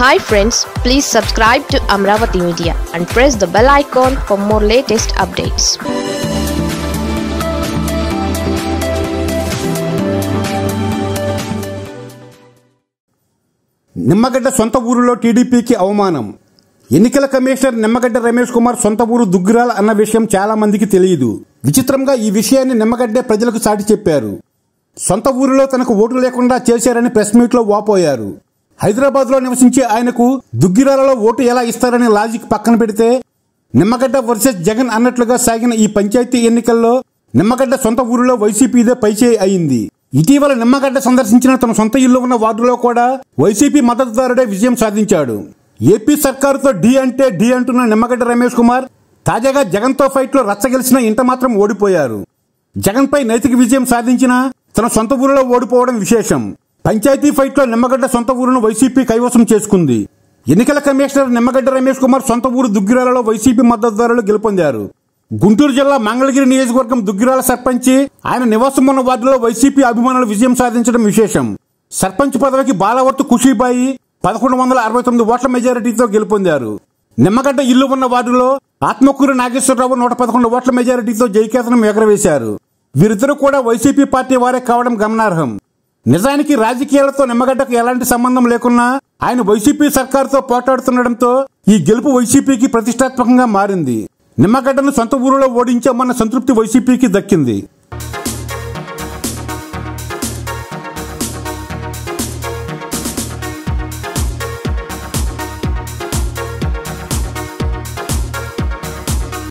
Hi friends please subscribe to Amaravati media and press the bell icon for more latest updates Nimmagadda సొంత ఊరిలో టీడీపీకి అవమానం. ఎన్నికల commissioner Nimmagadda Ramesh Kumar సొంత ఊరు దుగ్గిరాల అన్న విషయం చాలా మందికి తెలియదు. విచిత్రంగా ఈ విషయాన్ని నిమ్మగడ్డే ప్రజలకు చాటి చెప్పారు. సొంత ఊరిలో తనకు ఓటు లేకుండా చేశారని ప్రెస్ మీట్లో వాపోయారు. హైదరాబాద్లో నివసించే ఆయనకు దుగ్గిరాలలో ఓటు ఎలా ఇస్తారనే లాజిక్ పక్కన పెడితే నిమ్మగడ్డ వర్సెస్ జగన్ అన్నట్లుగా సాగిన ఈ పంచాయతీ ఎన్నికల్లో నిమ్మగడ్డ సొంత ఊరిలో వైసీపీదే పైచేయి అయింది. ఇటీవల నిమ్మగడ్డ సందర్శించిన తన సొంత ఇల్లు ఉన్న వార్డులో కూడా వైసీపీ మద్దతుదారుడే విజయం సాధించాడు. ఏపీ సర్కారుతో డి అంటే డి అంటున్న నిమ్మగడ్డ రమేష్ కుమార్ తాజాగా జగన్తో ఫైట్లో రచ్చగెలిచిన ఇంట మాత్రం ఓడిపోయారు. జగన్పై నైతిక విజయం సాధించిన తన సొంత ఊరిలో ఓడిపోవడం విశేషం. పంచాయతీ ఫైట్లో నిమ్మగడ్డ సొంత ఊరును వైసీపీ కైవసం చేసుకుంది. ఎన్నికల కమిషనర్ నిమ్మగడ్డ రమేష్ కుమార్ సొంత ఊరు దుగ్గిరాలలో వైసీపీ మద్దతుదారులు గెలుపొందారు. గుంటూరు జిల్లా మంగళగిరి నియోజకవర్గం దుగ్గిరాల సర్పంచి ఆయన నివాసం ఉన్న వార్డులో వైసీపీ అభిమానులు విజయం సాధించడం విశేషం. సర్పంచ్ పదవికి బాలవర్తు కుషీబాయి పదకొండు వందల అరవై తొమ్మిది ఓట్ల మెజారిటీతో గెలుపొందారు. నిమ్మగడ్డ ఇల్లు ఉన్న వార్డులో ఆత్మకూరు నాగేశ్వరరావు నూట పదకొండు ఓట్ల మెజారిటీతో జయకేతనం ఎగరవేశారు. వీరిద్దరూ కూడా వైసీపీ పార్టీ వారే కావడం గమనార్హం. నిజానికి రాజకీయాలతో నిమ్మగడ్డకు ఎలాంటి సంబంధం లేకున్నా ఆయన వైసీపీ సర్కారుతో పోటాడుతుండటంతో ఈ గెలుపు వైసీపీకి ప్రతిష్టాత్మకంగా మారింది. నిమ్మగడ్డను సొంత ఊరిలో ఓడించామన్న సంతృప్తి వైసీపీకి దక్కింది.